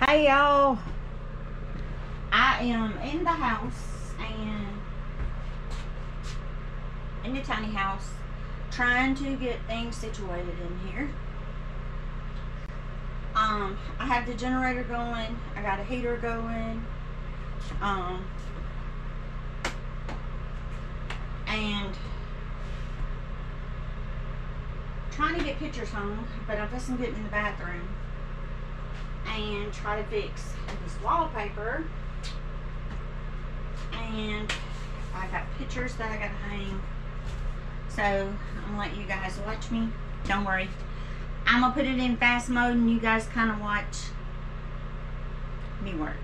Hey y'all. I am in the house and in the tiny house trying to get things situated in here. Um, I have the generator going. I got a heater going. Um, and trying to get pictures home, but I'm just getting in the bathroom and try to fix this wallpaper. And I got pictures that I got to hang. So I'm gonna let you guys watch me. Don't worry. I'm gonna put it in fast mode and you guys kind of watch me work.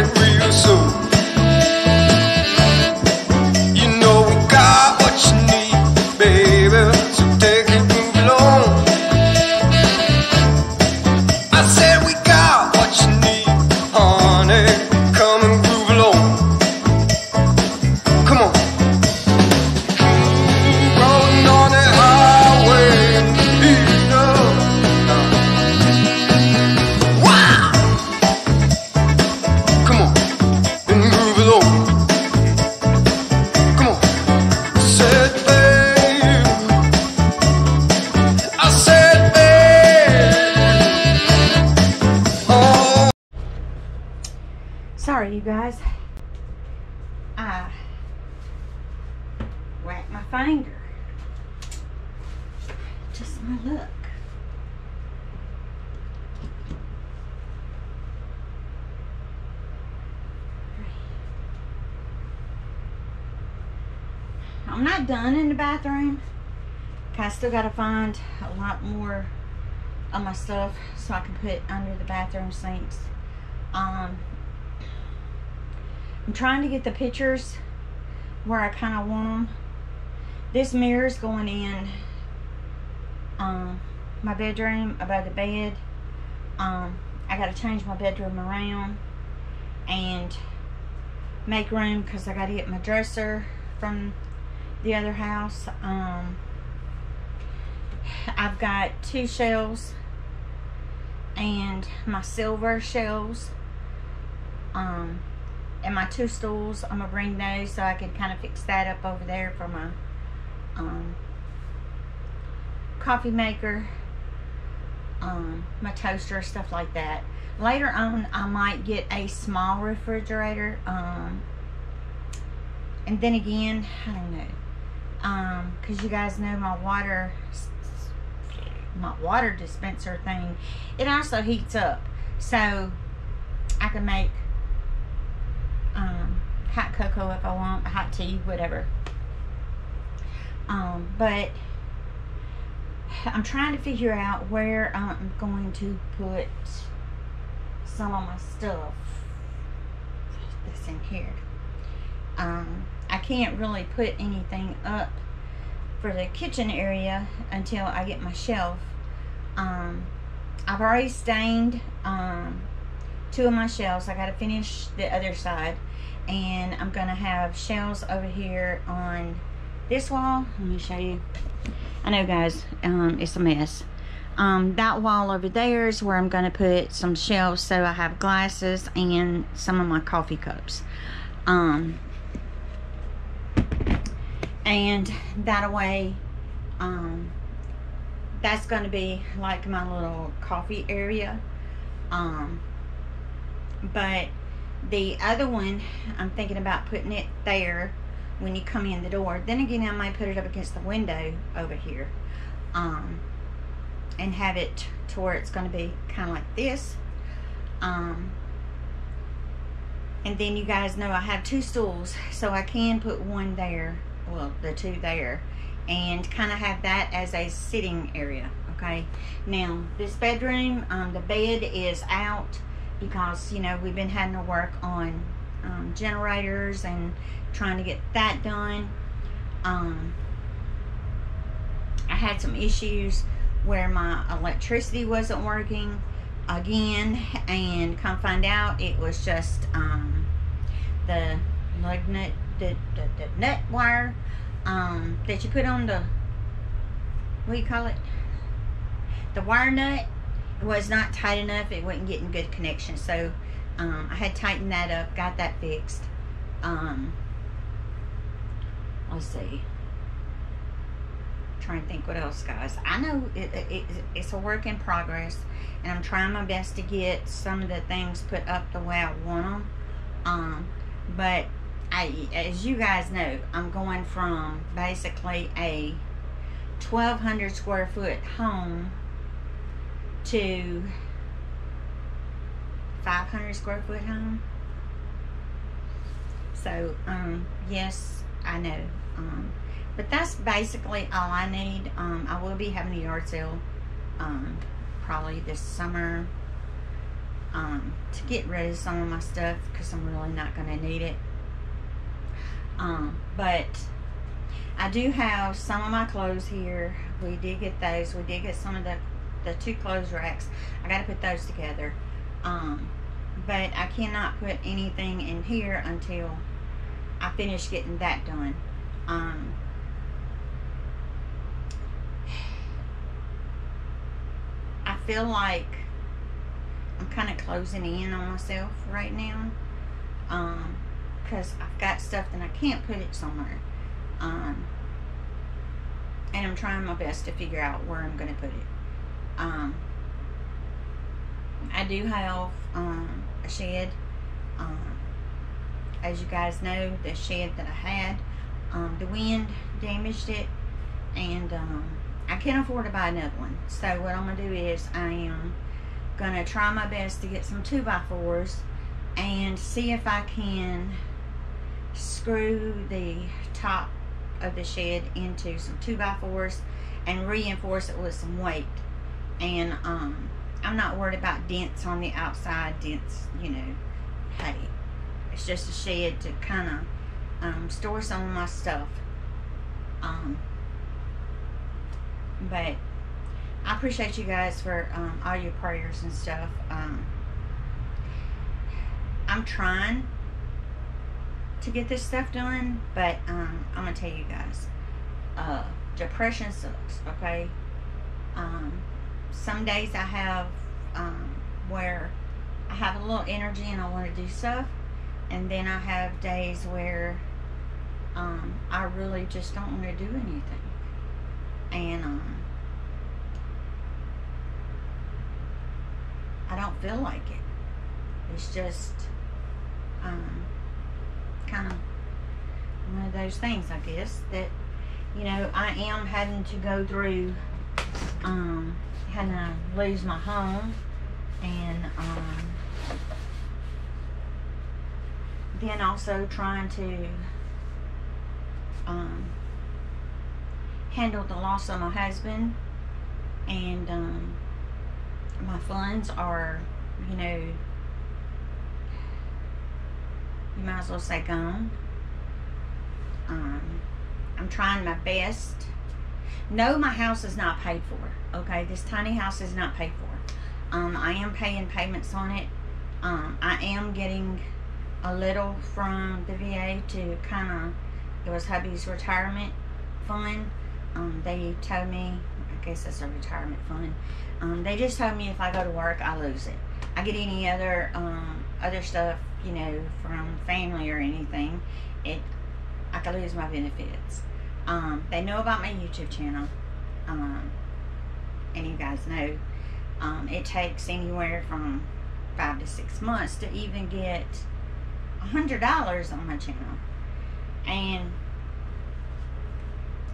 Let's take it I'm not done in the bathroom. I still gotta find a lot more of my stuff so I can put under the bathroom sinks. Um, I'm trying to get the pictures where I kind of want them. This mirror's going in um, my bedroom above the bed. Um, I got to change my bedroom around and make room because I got to get my dresser from the other house. Um, I've got two shelves and my silver shelves um and my two stools i'm gonna bring those so i can kind of fix that up over there for my um coffee maker um my toaster stuff like that later on i might get a small refrigerator um and then again i don't know um because you guys know my water my water dispenser thing it also heats up. So I can make um, hot cocoa if I want hot tea whatever. Um, but I'm trying to figure out where I'm going to put some of my stuff that's in here. Um, I can't really put anything up for the kitchen area until I get my shelf. Um, I've already stained um, two of my shelves. I got to finish the other side. And I'm going to have shelves over here on this wall. Let me show you. I know, guys, um, it's a mess. Um, that wall over there is where I'm going to put some shelves so I have glasses and some of my coffee cups. Um, and that way um that's going to be like my little coffee area. Um but the other one i'm thinking about putting it there when you come in the door. Then again i might put it up against the window over here um and have it to, where it's going to be kind of like this. Um and then you guys know I have two stools, so I can put one there, well, the two there, and kind of have that as a sitting area. Okay. Now this bedroom, um, the bed is out because you know we've been having to work on um, generators and trying to get that done. Um, I had some issues where my electricity wasn't working again and come find out it was just um, the lug nut the, the, the nut wire um, that you put on the what do you call it? The wire nut was not tight enough it wasn't getting good connection. So um, I had tightened that up got that fixed. Um, let's see. Trying to think what else guys. I know it, it, it's a work in progress and I'm trying my best to get some of the things put up the way I want them um, but I, as you guys know I'm going from basically a 1200 square foot home to 500 square foot home so um, yes I know um, but that's basically all I need. Um, I will be having a yard sale um, probably this summer um, to get rid of some of my stuff because I'm really not going to need it. Um, but I do have some of my clothes here. We did get those. We did get some of the, the two clothes racks. I got to put those together. Um, but I cannot put anything in here until I finish getting that done. Um, I feel like I'm kind of closing in on myself right now. Um, because I've got stuff that I can't put it somewhere. Um, and I'm trying my best to figure out where I'm going to put it. Um, I do have um, a shed. Um, as you guys know, the shed that I had, um, the wind damaged it, and um, I can't afford to buy another one. So what I'm going to do is I am going to try my best to get some 2x4s and see if I can screw the top of the shed into some 2x4s and reinforce it with some weight. And um, I'm not worried about dents on the outside, dents, you know, hey, it's just a shed to kind of um, store some of my stuff. Um, but I appreciate you guys for um, all your prayers and stuff. Um, I'm trying to get this stuff done, but um, I'm gonna tell you guys, uh, depression sucks. Okay. Um, some days I have um, where I have a little energy and I want to do stuff, and then I have days where um, I really just don't want to do anything and um, I don't feel like it. It's just um, kind of one of those things, I guess, that, you know, I am having to go through, um, having to lose my home and um, then also trying to um, handled the loss of my husband and um, my funds are, you know, you might as well say gone. Um, I'm trying my best. No, my house is not paid for. Okay, this tiny house is not paid for. Um, I am paying payments on it. Um, I am getting a little from the VA to kind of, it was hubby's retirement fund um, they told me, I guess that's a retirement fund. Um, they just told me if I go to work, I lose it. I get any other um, other stuff, you know, from family or anything, it I could lose my benefits. Um, they know about my YouTube channel, um, and you guys know um, it takes anywhere from five to six months to even get a hundred dollars on my channel, and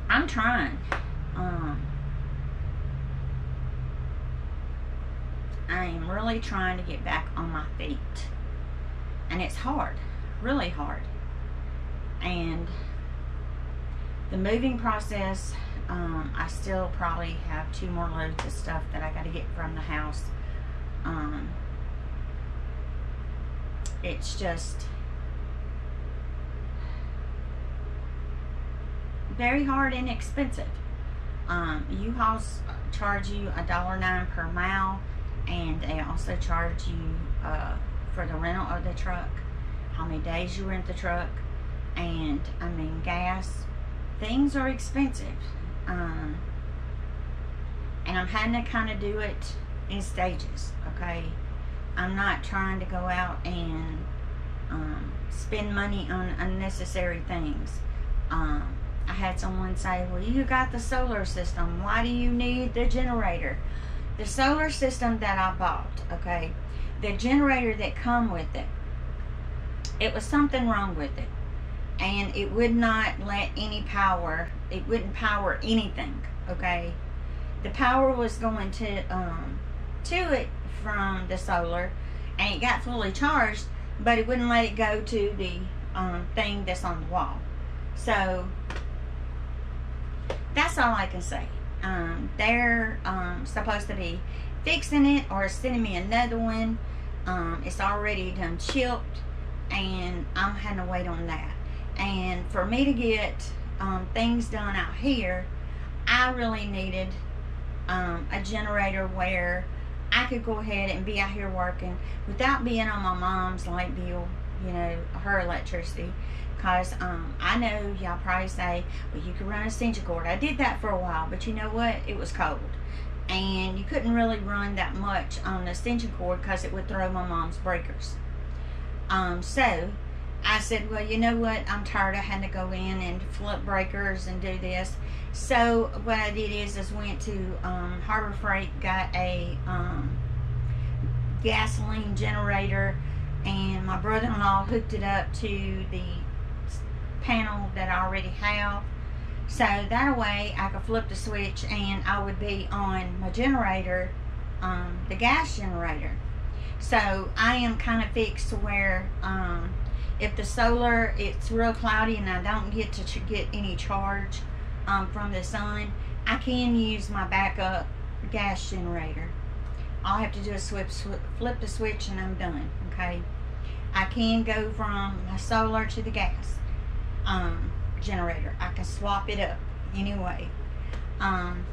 I'm trying. Um, I am really trying to get back on my feet. And it's hard, really hard. And the moving process, um, I still probably have two more loads of stuff that I got to get from the house. Um, it's just very hard and expensive. Um, U-Hauls charge you a dollar nine per mile, and they also charge you uh, for the rental of the truck, how many days you rent the truck, and I mean gas. Things are expensive, um, and I'm having to kind of do it in stages. Okay, I'm not trying to go out and um, spend money on unnecessary things. Um, I had someone say, Well, you got the solar system. Why do you need the generator? The solar system that I bought, okay, the generator that come with it, it was something wrong with it. And it would not let any power, it wouldn't power anything, okay? The power was going to um, to it from the solar and it got fully charged, but it wouldn't let it go to the um, thing that's on the wall. So that's all I can say. Um, they're um, supposed to be fixing it or sending me another one. Um, it's already done chipped, and I'm having to wait on that. And for me to get um, things done out here, I really needed um, a generator where I could go ahead and be out here working without being on my mom's light bill, you know, her electricity because um, I know y'all probably say, well, you could run a extension cord. I did that for a while, but you know what? It was cold. And you couldn't really run that much on the extension cord because it would throw my mom's breakers. Um, so I said, well, you know what? I'm tired of having to go in and flip breakers and do this. So what I did is, is went to um, Harbor Freight, got a um, gasoline generator, and my brother-in-law hooked it up to the panel that I already have. So that way I could flip the switch and I would be on my generator, um, the gas generator. So I am kind of fixed to where um, if the solar, it's real cloudy and I don't get to get any charge um, from the sun, I can use my backup gas generator. All I have to do is flip, flip the switch and I'm done, okay? I can go from my solar to the gas um, generator. I can swap it up anyway. Um,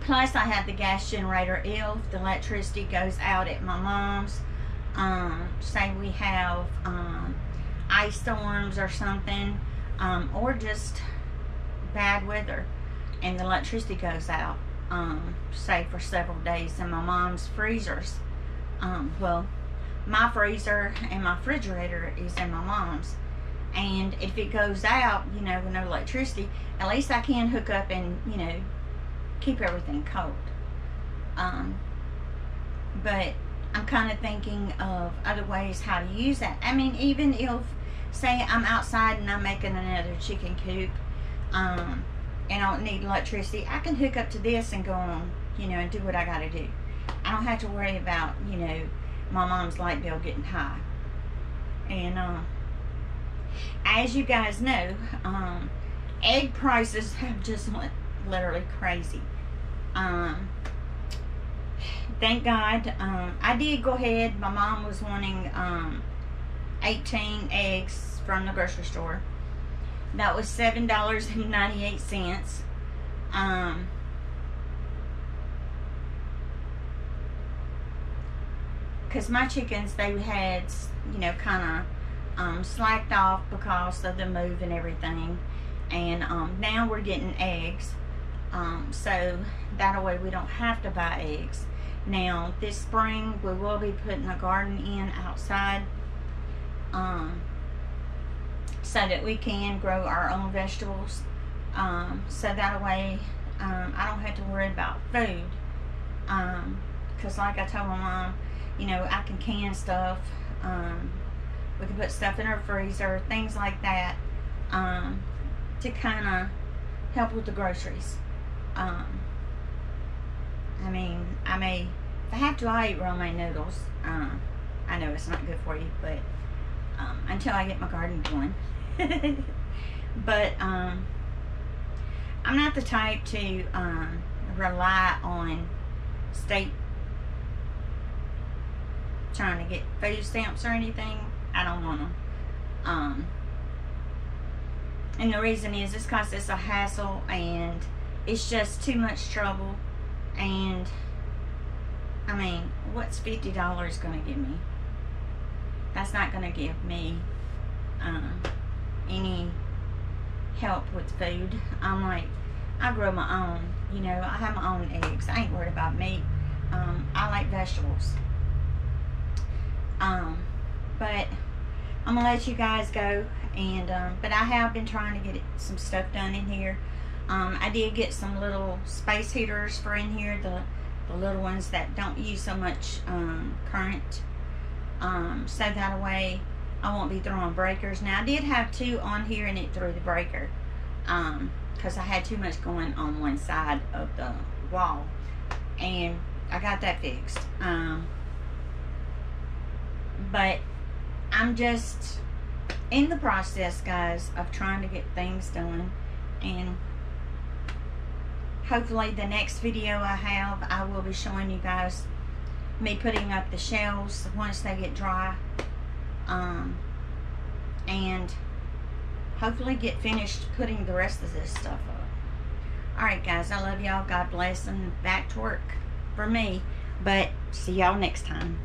plus, I have the gas generator if the electricity goes out at my mom's. Um, say we have um, ice storms or something, um, or just bad weather, and the electricity goes out, um, say for several days, and my mom's freezers. Um, well, my freezer and my refrigerator is in my mom's and if it goes out, you know, with no electricity, at least I can hook up and, you know, keep everything cold. Um, but I'm kind of thinking of other ways how to use that. I mean, even if, say, I'm outside and I'm making another chicken coop, um, and I don't need electricity, I can hook up to this and go on, you know, and do what I got to do. I don't have to worry about, you know, my mom's light bill getting high. And, uh, as you guys know, um, egg prices have just went literally crazy. Um, thank God. Um, I did go ahead. My mom was wanting um, 18 eggs from the grocery store. That was $7.98. Um, because my chickens, they had, you know, kind of um, slacked off because of the move and everything. And um, now we're getting eggs. Um, so that way we don't have to buy eggs. Now this spring we will be putting a garden in outside um, so that we can grow our own vegetables. Um, so that way um, I don't have to worry about food. Because like I told my mom, you know, I can can stuff. We can put stuff in our freezer, things like that, um, to kind of help with the groceries. Um, I mean, I may, if I have to, I eat romaine noodles. Um, I know it's not good for you, but um, until I get my garden going. but um, I'm not the type to um, rely on state trying to get food stamps or anything. I don't want them. Um, and the reason is, it's because it's a hassle and it's just too much trouble. And I mean, what's fifty dollars going to give me? That's not going to give me um, any help with food. I'm like, I grow my own. You know, I have my own eggs. I ain't worried about meat. Um, I like vegetables. Um, but I'm gonna let you guys go. And um, but I have been trying to get some stuff done in here. Um, I did get some little space heaters for in here. The the little ones that don't use so much um, current. Um, so that way I won't be throwing breakers. Now I did have two on here and it threw the breaker. Um, because I had too much going on one side of the wall. And I got that fixed. Um, but I'm just in the process, guys, of trying to get things done. And hopefully the next video I have, I will be showing you guys me putting up the shelves once they get dry. Um, and hopefully get finished putting the rest of this stuff up. Alright guys, I love y'all. God bless and back to work for me. But see y'all next time.